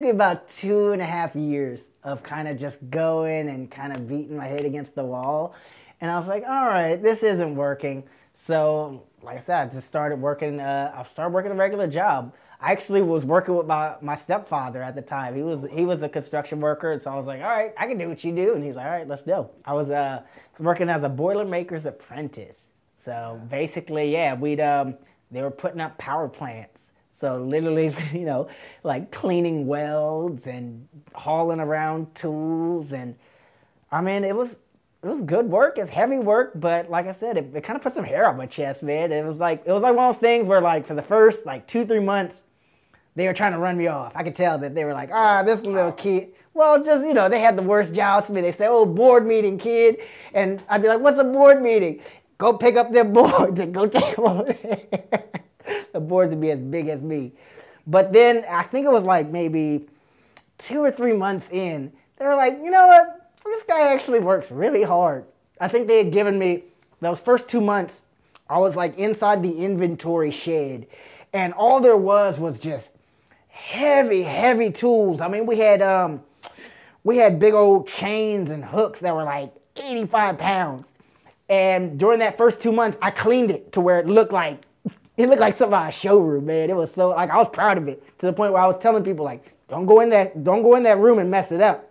about two and a half years of kind of just going and kind of beating my head against the wall. And I was like, all right, this isn't working. So, like I said, I just started working, uh, I started working a regular job. I actually was working with my, my stepfather at the time. He was he was a construction worker, and so I was like, all right, I can do what you do. And he's like, all right, let's go. I was uh, working as a boilermaker's apprentice. So basically, yeah, we'd um, they were putting up power plants. So literally, you know, like cleaning welds and hauling around tools, and I mean, it was it was good work. It's heavy work, but like I said, it, it kind of put some hair on my chest, man. It was like it was like one of those things where like for the first like two three months, they were trying to run me off. I could tell that they were like, ah, this little kid. Well, just, you know, they had the worst jobs for me. They say, oh, board meeting, kid. And I'd be like, what's a board meeting? Go pick up their boards and go take them. the boards would be as big as me. But then I think it was like maybe two or three months in, they were like, you know what? This guy actually works really hard. I think they had given me those first two months, I was like inside the inventory shed. And all there was was just heavy, heavy tools. I mean, we had um, we had big old chains and hooks that were like 85 pounds. And during that first two months, I cleaned it to where it looked like it looked like of showroom, man. It was so like I was proud of it to the point where I was telling people like, don't go in that, don't go in that room and mess it up.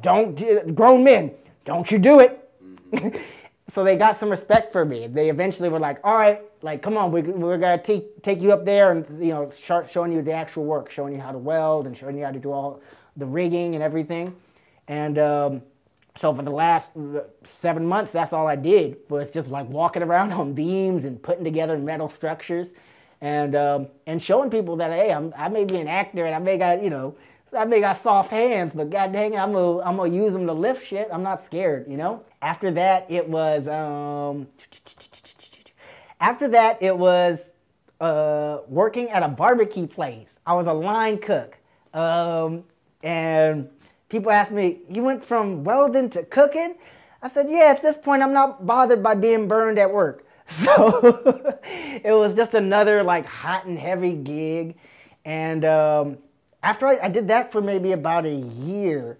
Don't grown men, don't you do it. so they got some respect for me. They eventually were like, all right, like, come on, we, we're to take, take you up there and, you know, start showing you the actual work, showing you how to weld and showing you how to do all the rigging and everything. And um, so for the last seven months, that's all I did was just like walking around on beams and putting together metal structures and, um, and showing people that, hey, I'm, I may be an actor and I may got, you know, I may got soft hands, but god dang it, I'm gonna, I'm gonna use them to lift shit. I'm not scared, you know? After that, it was, um, after that, it was uh, working at a barbecue place. I was a line cook. Um, and people ask me, You went from welding to cooking? I said, Yeah, at this point, I'm not bothered by being burned at work. So it was just another like hot and heavy gig. And um, after I, I did that for maybe about a year,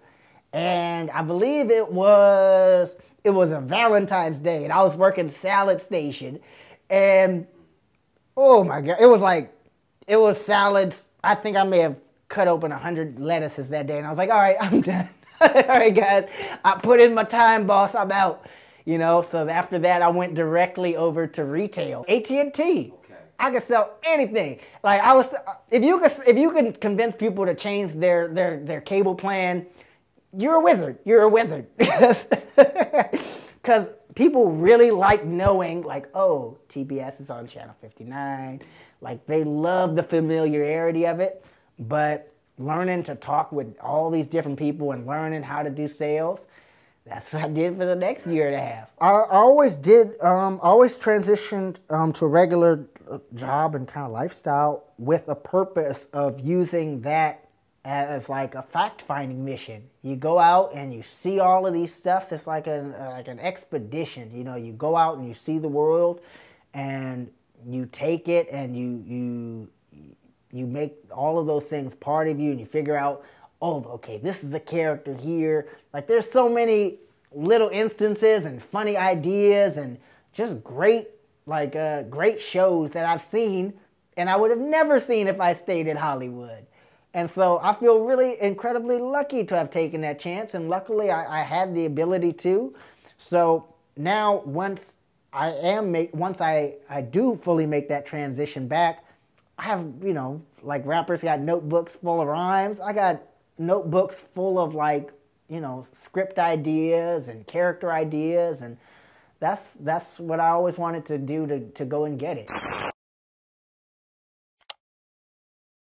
and I believe it was it was a Valentine's Day, and I was working salad station, and oh my god, it was like it was salads. I think I may have cut open a hundred lettuces that day, and I was like, all right, I'm done. all right, guys, I put in my time, boss. I'm out. You know, so after that, I went directly over to retail, AT&T. I could sell anything. Like I was, uh, if you could, if you can convince people to change their their their cable plan, you're a wizard. You're a wizard. Because people really like knowing, like, oh, TBS is on channel 59. Like, they love the familiarity of it. But learning to talk with all these different people and learning how to do sales, that's what I did for the next year and a half. I, always did, um, always transitioned um, to a regular uh, job and kind of lifestyle with a purpose of using that as like a fact-finding mission. You go out and you see all of these stuffs. It's like an uh, like an expedition. You know, you go out and you see the world, and you take it and you you you make all of those things part of you, and you figure out, oh, okay, this is a character here. Like there's so many little instances and funny ideas and just great like uh, great shows that I've seen and I would have never seen if I stayed in Hollywood. And so I feel really incredibly lucky to have taken that chance, and luckily I, I had the ability to. So now, once I am make, once I, I do fully make that transition back, I have, you know, like rappers got notebooks full of rhymes. I got notebooks full of like, you know, script ideas and character ideas and that's that's what I always wanted to do to, to go and get it.